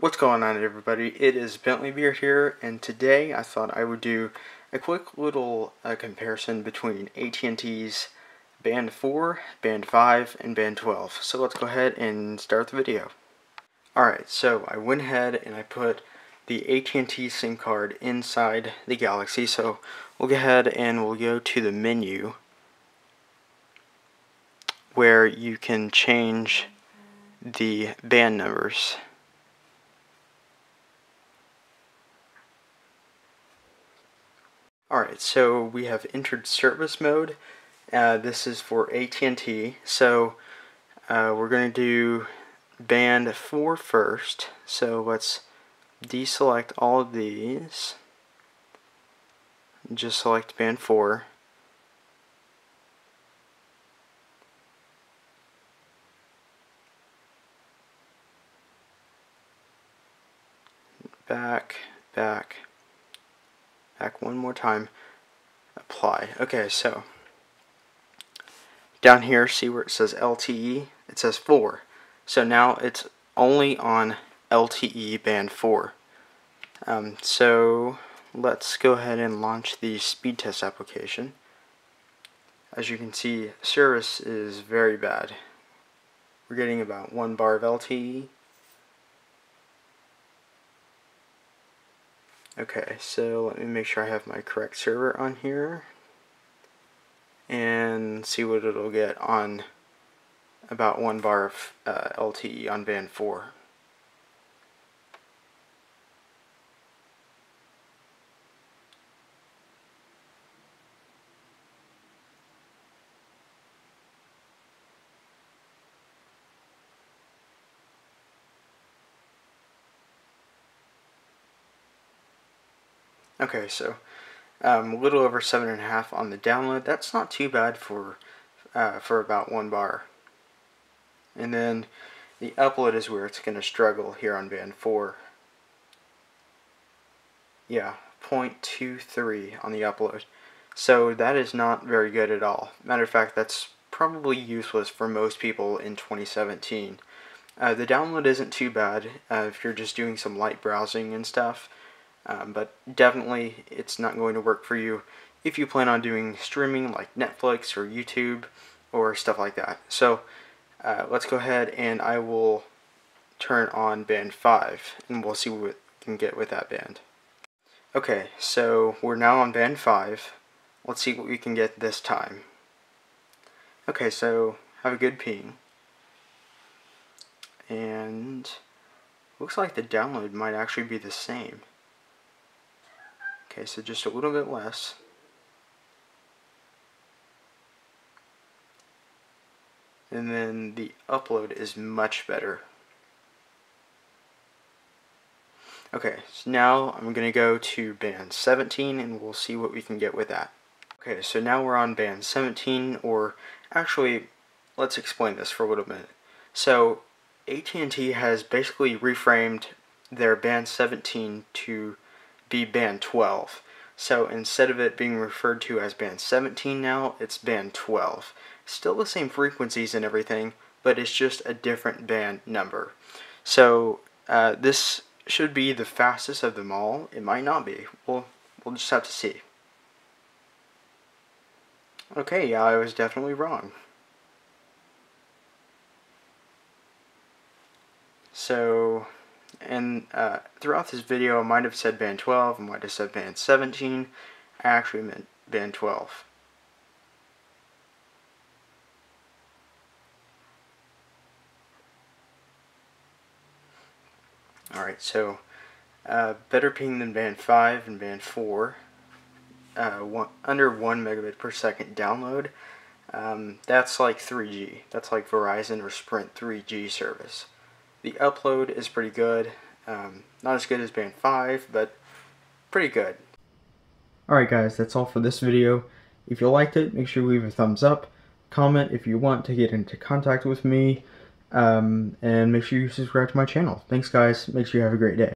What's going on everybody? It is Bentley Beard here and today I thought I would do a quick little uh, comparison between AT&T's Band 4, Band 5, and Band 12. So let's go ahead and start the video. Alright, so I went ahead and I put the AT&T SIM card inside the Galaxy. So we'll go ahead and we'll go to the menu where you can change the band numbers. Alright, so we have entered service mode. Uh, this is for AT&T. So uh, we're going to do band 4 first. So let's deselect all of these. Just select band 4. Back, back, back one more time, apply. Okay, so down here, see where it says LTE? It says 4. So now it's only on LTE band 4. Um, so let's go ahead and launch the speed test application. As you can see, service is very bad. We're getting about one bar of LTE Okay, so let me make sure I have my correct server on here and see what it'll get on about one bar of uh, LTE on band 4. Okay, so um, a little over seven and a half on the download. That's not too bad for uh, for about one bar. And then the upload is where it's going to struggle here on band 4. Yeah, 0.23 on the upload. So that is not very good at all. Matter of fact, that's probably useless for most people in 2017. Uh, the download isn't too bad uh, if you're just doing some light browsing and stuff. Um, but definitely it's not going to work for you if you plan on doing streaming like Netflix or YouTube or stuff like that. So uh, let's go ahead and I will turn on band 5 and we'll see what we can get with that band. Okay, so we're now on band 5. Let's see what we can get this time. Okay, so have a good ping. And looks like the download might actually be the same. Okay, so just a little bit less. And then the upload is much better. Okay, so now I'm going to go to band 17 and we'll see what we can get with that. Okay, so now we're on band 17, or actually, let's explain this for a little bit. So, AT&T has basically reframed their band 17 to be band 12. So instead of it being referred to as band 17 now, it's band 12. Still the same frequencies and everything, but it's just a different band number. So uh, this should be the fastest of them all. It might not be. We'll, we'll just have to see. Okay, yeah, I was definitely wrong. So and uh, throughout this video I might have said band 12, I might have said band 17, I actually meant band 12. Alright, so uh, better ping than band 5 and band 4, uh, one, under 1 megabit per second download. Um, that's like 3G. That's like Verizon or Sprint 3G service. The upload is pretty good. Um, not as good as Band 5, but pretty good. Alright guys, that's all for this video. If you liked it, make sure you leave a thumbs up. Comment if you want to get into contact with me. Um, and make sure you subscribe to my channel. Thanks guys. Make sure you have a great day.